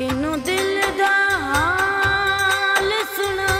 ਕਿਨੂੰ ਦਿਲ ਦਾ ਹਾਲ ਸੁਣਾ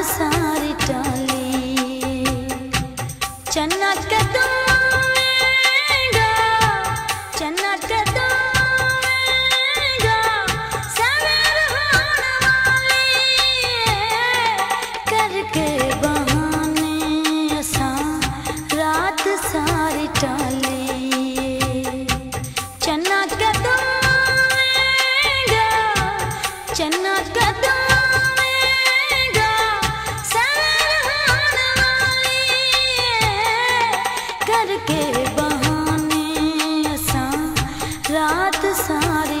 the sun it done रात सारी